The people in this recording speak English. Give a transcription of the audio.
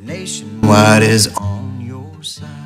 Nationwide is on your side.